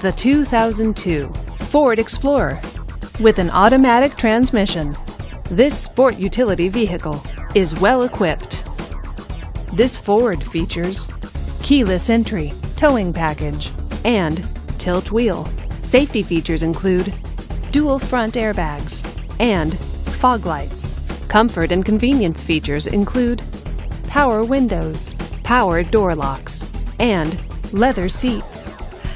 the 2002 Ford Explorer. With an automatic transmission, this sport utility vehicle is well equipped. This Ford features keyless entry, towing package, and tilt wheel. Safety features include dual front airbags and fog lights. Comfort and convenience features include power windows, power door locks, and leather seats.